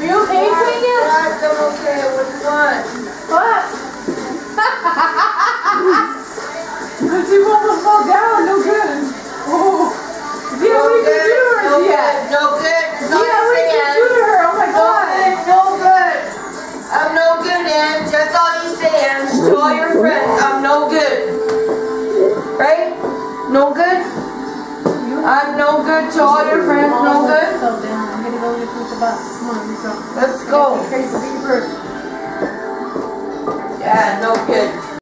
Are you okay, Queen? Yes, I'm okay. What do you want? What? But you almost fall down. No good. Oh. Zia, No what did you good, do to her, no good, no good. That's all Zia, what you do to her? Oh my No god. good, no good. I'm no good, Ange. That's all you say, Ange. To all your friends, I'm no good. Right? No good? I'm no good to all your friends, no good? The bus. Come on, let's go. Let's go. Crazy, first. Yeah, no good.